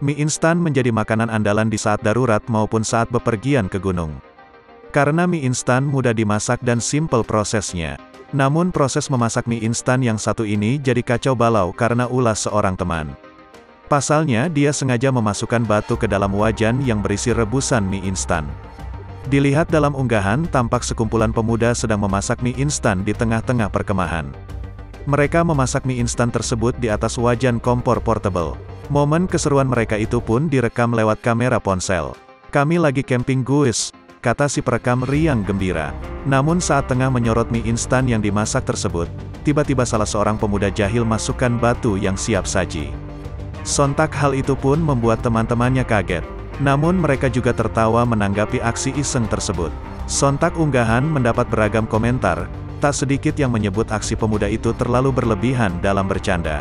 Mie instan menjadi makanan andalan di saat darurat maupun saat bepergian ke gunung. Karena mie instan mudah dimasak dan simple prosesnya. Namun proses memasak mie instan yang satu ini jadi kacau balau karena ulas seorang teman. Pasalnya dia sengaja memasukkan batu ke dalam wajan yang berisi rebusan mie instan. Dilihat dalam unggahan tampak sekumpulan pemuda sedang memasak mie instan di tengah-tengah perkemahan. Mereka memasak mie instan tersebut di atas wajan kompor portable. Momen keseruan mereka itu pun direkam lewat kamera ponsel. Kami lagi camping guys, kata si perekam riang gembira. Namun saat tengah menyorot mie instan yang dimasak tersebut, tiba-tiba salah seorang pemuda jahil masukkan batu yang siap saji. Sontak hal itu pun membuat teman-temannya kaget. Namun mereka juga tertawa menanggapi aksi iseng tersebut. Sontak unggahan mendapat beragam komentar, tak sedikit yang menyebut aksi pemuda itu terlalu berlebihan dalam bercanda.